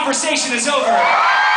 conversation is over.